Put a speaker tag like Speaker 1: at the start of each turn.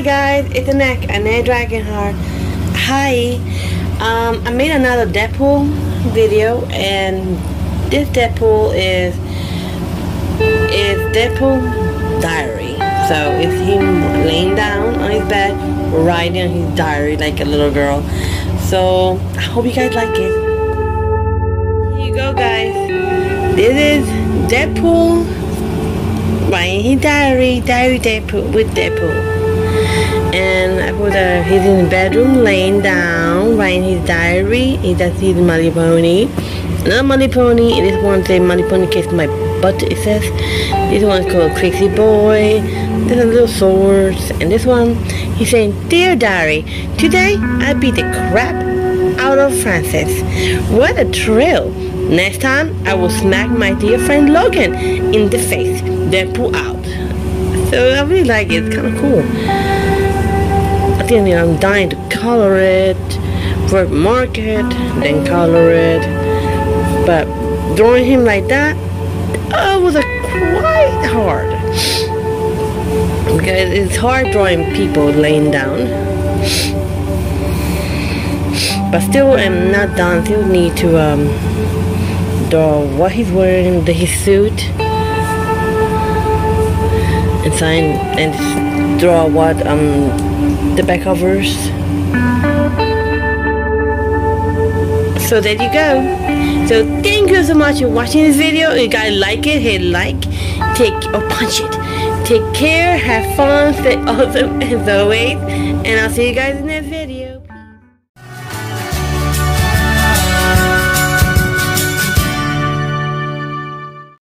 Speaker 1: guys, it's Aneck, Aneck Dragonheart. Hi, um, I made another Deadpool video and this Deadpool is is Deadpool diary. So it's him laying down on his bed, writing his diary like a little girl. So I hope you guys like it. Here you go guys. This is Deadpool writing his diary, diary Deadpool with Deadpool he's in the bedroom laying down writing his diary. He does his My Pony. Another My Pony this one's a My Pony kiss my butt it says. This one's called Crazy Boy. There's a little swords and this one. He's saying dear diary today I beat the crap out of Francis. What a thrill. Next time I will smack my dear friend Logan in the face. Then pull out. So I really like it. It's kind of cool I think I'm dying to color it, for market, then color it. But drawing him like that, oh, was a quite hard. Because it's hard drawing people laying down. But still, I'm not done. Still need to um, draw what he's wearing, the, his suit, and sign and draw what um the back covers. So there you go. So thank you so much for watching this video. If you guys like it, hit like, take or punch it. Take care, have fun, stay awesome as always, and I'll see you guys in the next video.